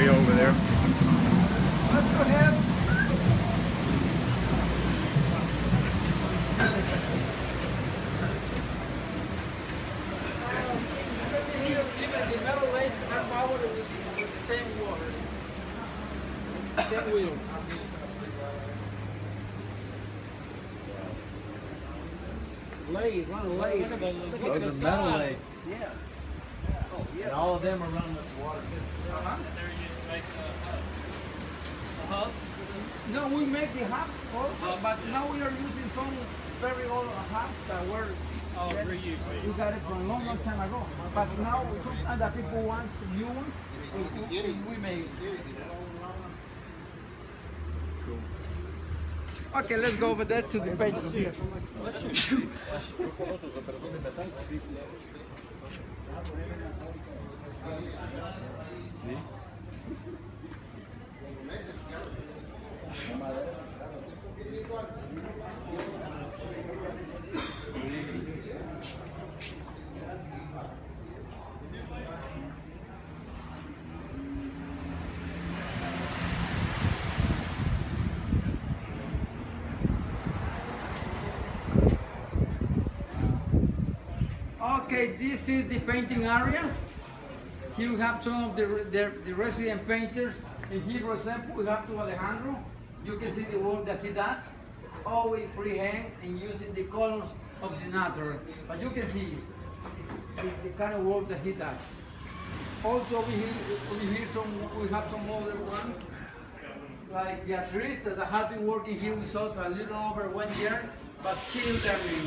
way over there. Let's go ahead. Even the metal legs are powered with, with the same water. Same wheel. Lathe, run a lathe. Those are metal legs, Yeah. and all of them are running with water. Uh-huh. No, we make the hubs also, oh, but now we are using some very old hubs that were Oh, that reuse. we got it from a long, long time ago. But now sometimes that people want new ones, we, we, we make. Okay, let's go over there to the pages here. Okay, this is the painting area. Here we have some of the, the, the resident painters. And here, for example, we have to Alejandro. You can see the work that he does, always freehand and using the colors of the natural. But you can see the, the kind of work that he does. Also, we, we, hear some, we have some other ones, like Beatriz that has been working here with us for a little over one year, but still learning